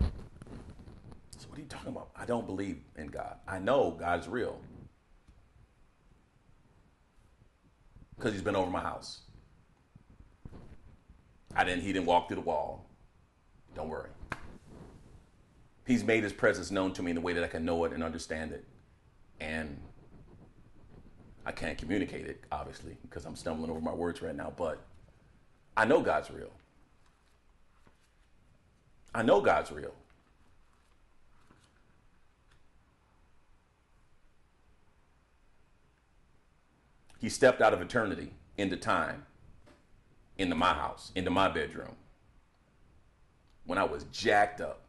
So what are you talking about? I don't believe in God. I know God's real. Because he's been over my house. I didn't he didn't walk through the wall. Don't worry. He's made his presence known to me in the way that I can know it and understand it and I can't communicate it, obviously, because I'm stumbling over my words right now, but I know God's real. I know God's real. He stepped out of eternity into time, into my house, into my bedroom, when I was jacked up,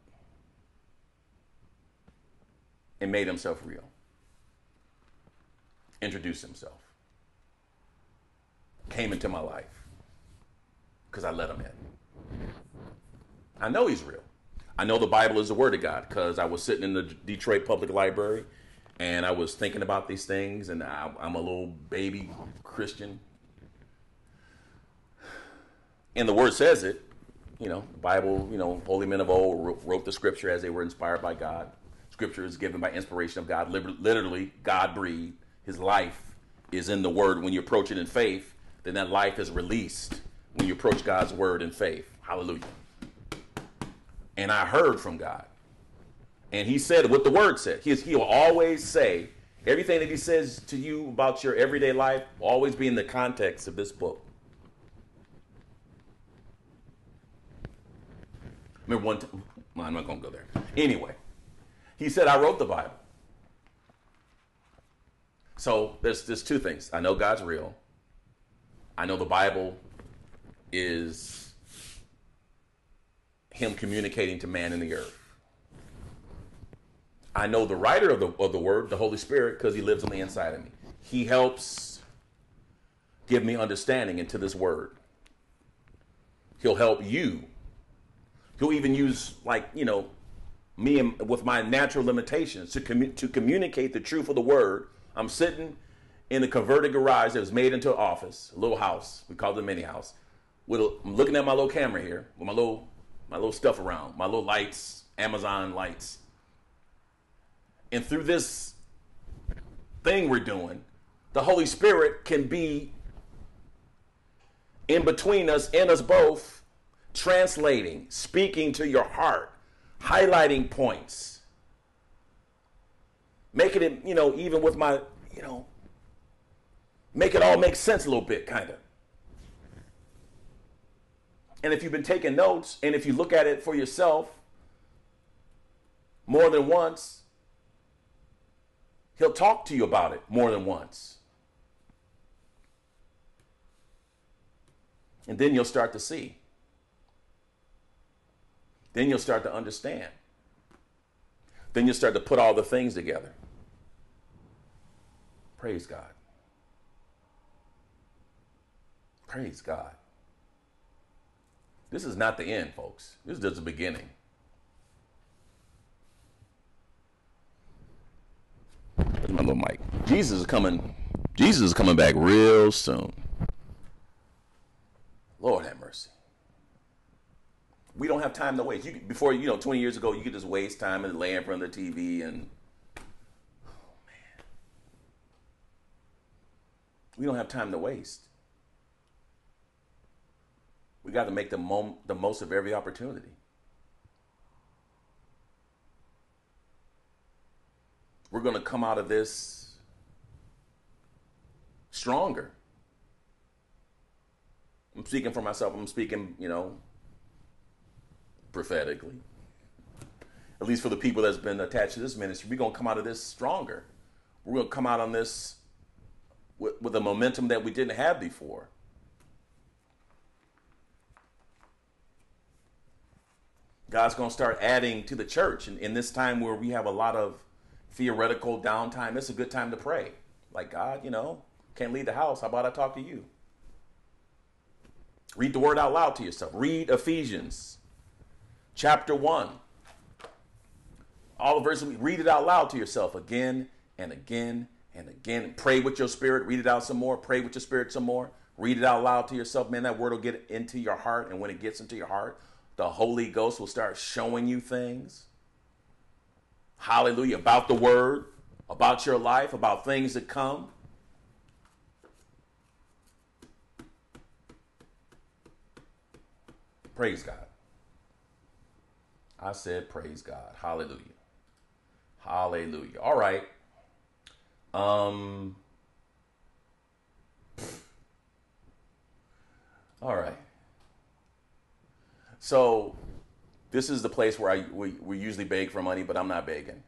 and made himself real introduced himself, came into my life because I let him in. I know he's real. I know the Bible is the Word of God because I was sitting in the Detroit Public Library and I was thinking about these things, and I, am a little baby Christian. And the Word says it. You know, the Bible, you know, holy men of old wrote the scripture as they were inspired by God. Scripture is given by inspiration of God, literally, God breathed his life is in the word. When you approach it in faith, then that life is released when you approach God's word in faith. Hallelujah. And I heard from God. And he said what the word said. He, he will always say, everything that he says to you about your everyday life will always be in the context of this book. Remember one time, I'm not going to go there. Anyway, he said, I wrote the Bible. So there's there's two things. I know God's real. I know the Bible is him communicating to man in the earth. I know the writer of the of the word, the Holy Spirit, because he lives on the inside of me. He helps give me understanding into this word. He'll help you. He'll even use like, you know, me and, with my natural limitations to commu- to communicate the truth of the word I'm sitting in a converted garage that was made into an office, a little house. We called it a mini house. With a, I'm looking at my little camera here with my little my little stuff around, my little lights, Amazon lights. And through this thing we're doing, the Holy Spirit can be in between us, and us both, translating, speaking to your heart, highlighting points making it, you know, even with my, you know, make it all make sense a little bit, kind of. And if you've been taking notes and if you look at it for yourself more than once, he'll talk to you about it more than once. And then you'll start to see. Then you'll start to understand. Then you'll start to put all the things together. Praise God. Praise God. This is not the end, folks. This is just the beginning. Where's my little mic? Jesus is coming. Jesus is coming back real soon. Lord have mercy. We don't have time to waste. You, before you know, 20 years ago, you could just waste time and lay in front of the TV and oh man, we don't have time to waste. We got to make the, mom- the most of every opportunity. We're going to come out of this stronger. I'm speaking for myself. I'm speaking, you know, prophetically. At least for the people that's been attached to this ministry, we're going to come out of this stronger. We're going to come out on this with, with a momentum that we didn't have before. God's going to start adding to the church. And in this time where we have a lot of theoretical downtime, it's a good time to pray. Like, God, you know, can't leave the house. How about I talk to you? Read the word out loud to yourself. Read Ephesians chapter 1. All the verses, read it out loud to yourself again and again and again. Pray with your spirit. Read it out some more. Pray with your spirit some more. Read it out loud to yourself. Man, that word will get into your heart. And when it gets into your heart, the Holy Ghost will start showing you things. Hallelujah. About the word, about your life, about things that come. Praise God. I said, Praise God. Hallelujah. Hallelujah. All right. Um. All right. So, this is the place where I we, we usually beg for money, but I'm not begging.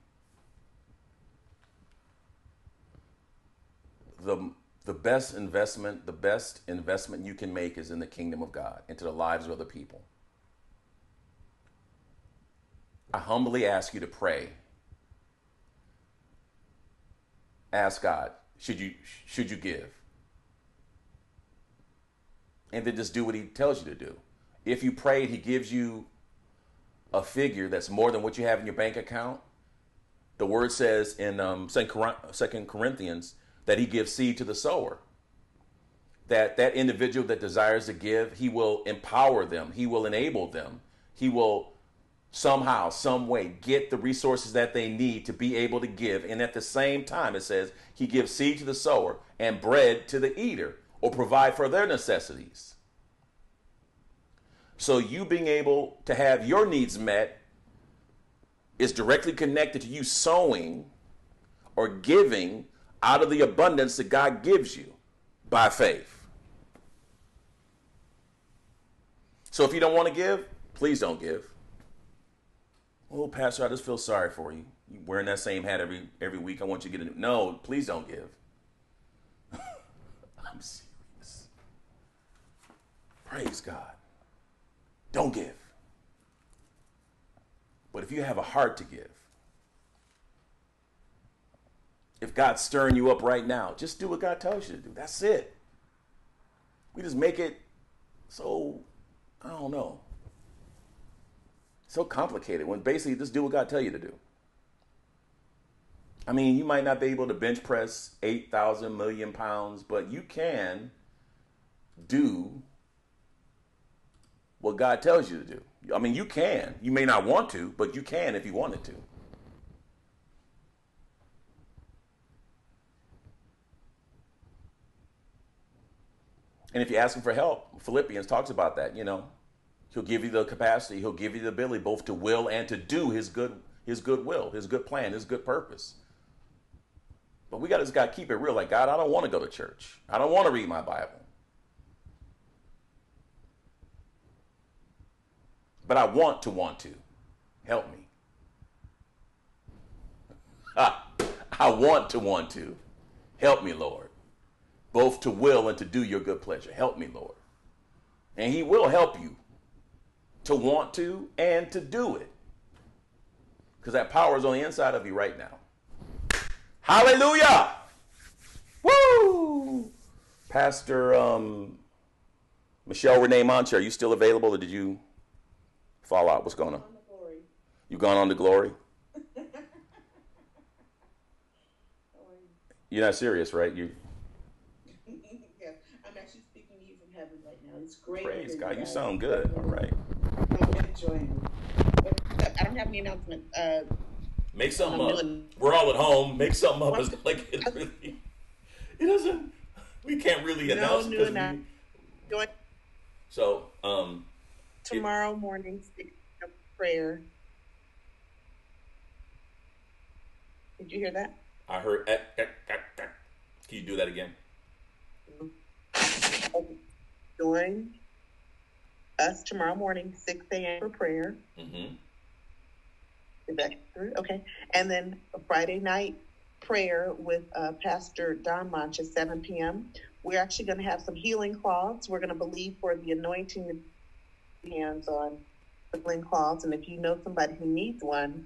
The the best investment, the best investment you can make is in the kingdom of God, into the lives of other people. I humbly ask you to pray. Ask God, should you should you give? And then just do what he tells you to do. If you prayed, he gives you a figure that's more than what you have in your bank account. The word says in um, 2 Corinthians that he gives seed to the sower. That that individual that desires to give, he will empower them, he will enable them, he will somehow, some way get the resources that they need to be able to give. And at the same time, it says he gives seed to the sower and bread to the eater or provide for their necessities. So you being able to have your needs met is directly connected to you sowing or giving out of the abundance that God gives you by faith. So if you don't want to give, please don't give. Oh, Pastor, I just feel sorry for you. You wearing that same hat every every week. I want you to get a new. No, please don't give. I'm serious. Praise God. Don't give. But if you have a heart to give, if God's stirring you up right now, just do what God tells you to do. That's it. We just make it so, I don't know, so complicated when basically just do what God tell you to do. I mean, you might not be able to bench press 8,000 million pounds, but you can do what God tells you to do. I mean, you can. You may not want to, but you can if you wanted to. And if you ask him for help, Philippians talks about that, you know. He'll give you the capacity, he'll give you the ability both to will and to do his good his good will, his good plan, his good purpose. But we got to just got to keep it real. Like God, I don't want to go to church. I don't want to read my Bible. But I want to want to. Help me. I want to want to. Help me, Lord. Both to will and to do your good pleasure. Help me, Lord. And he will help you. to want to and to do it. Because that power is on the inside of you right now. Hallelujah! Woo! Pastor um, Michelle Renee Monte, are you still available or did you fall out? What's going on? On the glory. You gone on to glory? You? You're not serious, right? You yes, I'm actually speaking to you from heaven right now. It's great. praise God. You guys. sound good. All right. I'm enjoying it. I don't have any announcement. Uh, Make something I'm up. doing- We're all at home. Make something up. It's like it really. It doesn't. We can't really no announce new 'cause we- announcement. Going So, um, tomorrow morning, six a.m. prayer. Did you hear that? I heard. eh, eh, eh. Can you do that again? Join us tomorrow morning, six a.m. for prayer. Mm-hmm. Is that through? Okay. And then a Friday night prayer with uh, Pastor Don Monch at 7 p.m. We're actually going to have some healing cloths. We're going to believe for the anointing hands on healing cloths. And if you know somebody who needs one,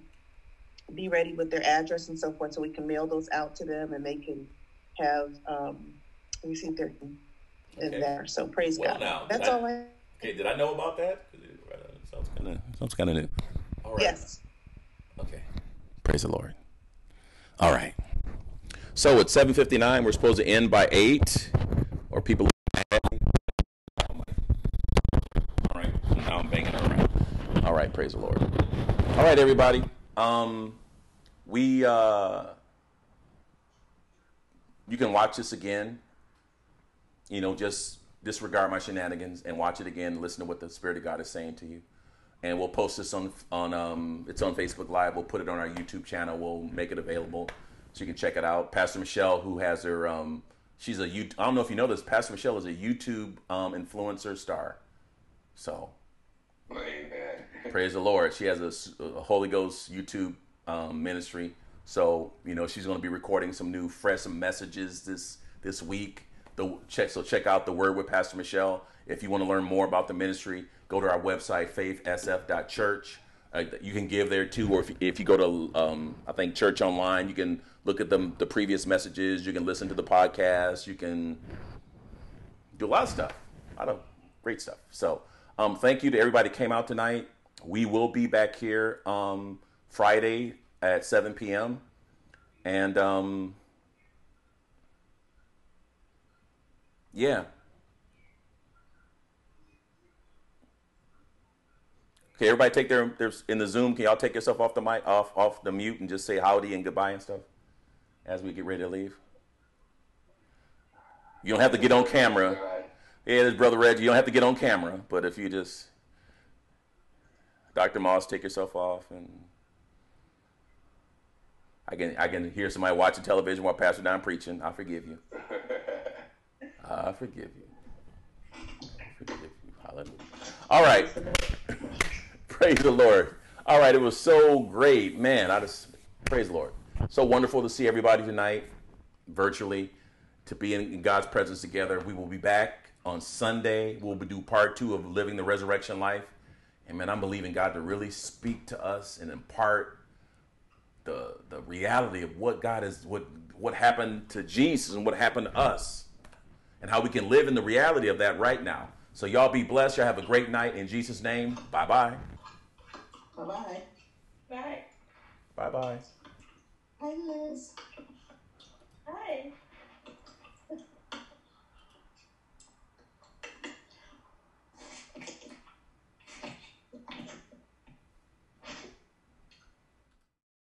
be ready with their address and so forth so we can mail those out to them and they can have um, receive their in there. So praise Well, God. now, That's did I- all I. Okay. Did I know about that? it, sounds kind of sounds kind of new. All right. Yes. Okay. Praise the Lord. All right. So it's 7:59. We're supposed to end by eight, or people. All right. Now I'm banging her around. All right. Praise the Lord. All right, everybody. Um, we uh, you can watch this again. You know, just disregard my shenanigans and watch it again. Listen to what the Spirit of God is saying to you and we'll post this on on um, it's on Facebook Live. We'll put it on our YouTube channel. We'll make it available so you can check it out. Pastor Michelle, who has her, um, she's a. I don't know if you know this. Pastor Michelle is a YouTube um, influencer star. So Amen. Praise the Lord. She has a Holy Ghost YouTube um, ministry. So you know she's going to be recording some new fresh messages this this week. The check so check out the Word with Pastor Michelle. If you want to learn more about the ministry, go to our website faithsf.church. Uh, you can give there too, or if, if you go to um, I think Church Online, you can look at the the previous messages. You can listen to the podcast. You can do a lot of stuff. A lot of great stuff. So, um, thank you to everybody that came out tonight. We will be back here um, Friday at 7 p.m. And um, yeah. Okay, everybody take their, there in the Zoom. Can y'all take yourself off the mic, off off the mute, and just say howdy and goodbye and stuff as we get ready to leave? You don't have to get on camera. Yeah, this brother Reggie. You don't have to get on camera, but if you just, Dr. Moss, take yourself off, and I can I can hear somebody watching television while Pastor Don preaching. I forgive you. I forgive you. I forgive you. Hallelujah. All right. praise the Lord. All right, it was so great, man. I just praise the Lord. So wonderful to see everybody tonight, virtually, to be in, in God's presence together. We will be back on Sunday. We'll do part two of living the resurrection life. And man, I'm believing God to really speak to us and impart the the reality of what God is, what what happened to Jesus and what happened to us, and how we can live in the reality of that right now. So y'all be blessed. Y'all have a great night in Jesus' name. Bye bye. Bye bye. Bye. Bye bye. Hi, Liz.